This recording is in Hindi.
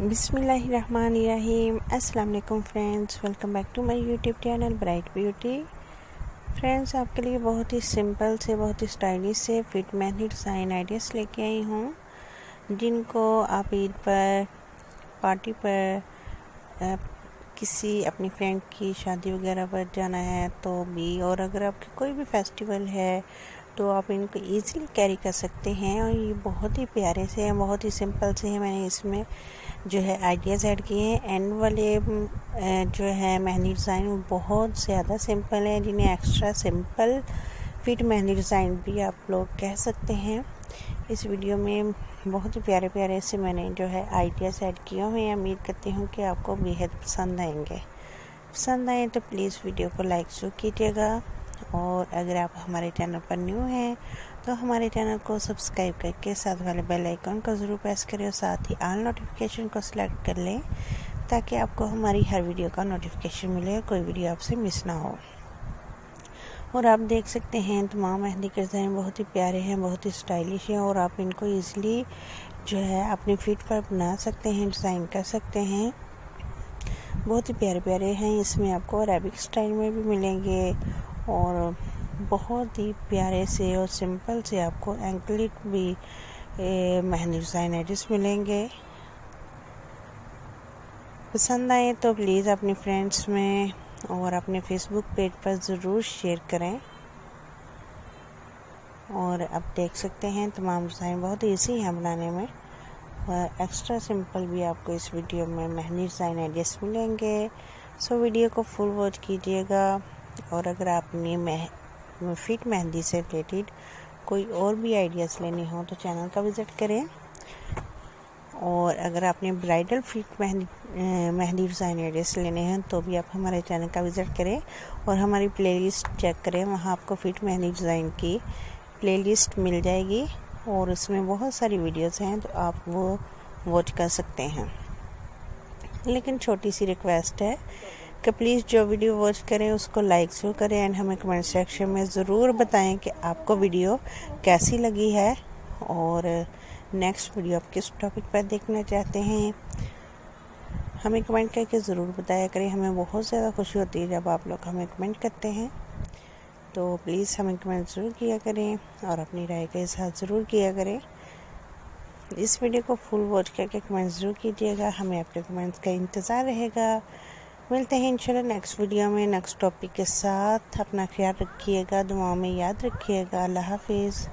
बिसमीम वालेकुम friends, welcome back to my YouTube channel, bright beauty. Friends, आपके लिए बहुत ही सिंपल से, बहुत ही स्टाइलिश से फिट मेहंदी डिज़ाइन आइडियाज़ लेके आई हूँ, जिनको आप ईद पर, पार्टी पर किसी अपनी फ्रेंड की शादी वगैरह पर जाना है तो भी, और अगर आपके कोई भी फेस्टिवल है तो आप इनको ईज़िली कैरी कर सकते हैं और ये बहुत ही प्यारे से हैं, बहुत ही सिंपल से हैं। मैंने इसमें जो है आइडियाज़ ऐड किए हैं। एंड वाले जो है मेहंदी डिज़ाइन वो बहुत ज़्यादा सिंपल है, जिन्हें extra simple feet mehndi design भी आप लोग कह सकते हैं। इस वीडियो में बहुत ही प्यारे प्यारे से मैंने जो है आइडियाज़ ऐड किए हुए हैं। उम्मीद करती हूँ कि आपको बेहद पसंद आएँगे। पसंद आए तो प्लीज़ वीडियो को लाइक ज़रूर कीजिएगा। और अगर आप हमारे चैनल पर न्यू हैं तो हमारे चैनल को सब्सक्राइब करके साथ वाले बेल आइकन को ज़रूर प्रेस करें और साथ ही ऑल नोटिफिकेशन को सिलेक्ट कर लें, ताकि आपको हमारी हर वीडियो का नोटिफिकेशन मिले और कोई वीडियो आपसे मिस ना हो। और आप देख सकते हैं, तमाम मेहंदी के डिज़ाइन बहुत ही प्यारे हैं, बहुत ही स्टाइलिश हैं और आप इनको ईज़िली जो है अपने फिट पर बना सकते हैं डिज़ाइन कर सकते हैं। बहुत ही प्यारे प्यारे हैं, इसमें आपको अरेबिक स्टाइल में भी मिलेंगे और बहुत ही प्यारे से और सिंपल से आपको एंकलिट भी मेहंदी डिज़ाइन एडिस मिलेंगे। पसंद आए तो प्लीज़ अपने फ्रेंड्स में और अपने फेसबुक पेज पर ज़रूर शेयर करें। और आप देख सकते हैं तमाम डिज़ाइन बहुत ईजी हैं बनाने में। और एक्स्ट्रा सिंपल भी आपको इस वीडियो में मेहंदी डिज़ाइन एडिस मिलेंगे। सो वीडियो को फुल वॉच कीजिएगा। और अगर आपने मह, फिट मेहंदी से रिलेटेड कोई और भी आइडियाज़ लेने हो तो चैनल का विज़िट करें। और अगर आपने bridal feet mehndi mehndi design ideas लेने हैं तो भी आप हमारे चैनल का विज़िट करें और हमारी प्लेलिस्ट चेक करें। वहाँ आपको फिट मेहंदी डिज़ाइन की प्लेलिस्ट मिल जाएगी और उसमें बहुत सारी वीडियोस हैं तो आप वो वॉच कर सकते हैं। लेकिन छोटी सी रिक्वेस्ट है कि प्लीज़ जो वीडियो वॉच करें, उसको लाइक ज़रूर करें एंड हमें कमेंट सेक्शन में ज़रूर बताएँ कि आपको वीडियो कैसी लगी है। और नेक्स्ट वीडियो आप किस टॉपिक पर देखना चाहते हैं, हमें कमेंट करके ज़रूर बताया करें। हमें बहुत ज़्यादा खुशी होती है जब आप लोग हमें कमेंट करते हैं। तो प्लीज़ हमें कमेंट ज़रूर किया करें और अपनी राय का इजहार ज़रूर किया करें। इस वीडियो को फुल वॉच करके कमेंट ज़रूर कीजिएगा। हमें आपके कमेंट्स का इंतज़ार रहेगा। मिलते हैं इंशाल्लाह नेक्स्ट वीडियो में नेक्स्ट टॉपिक के साथ। अपना ख्याल रखिएगा, दुआ में याद रखिएगा। अल्लाह हाफिज़।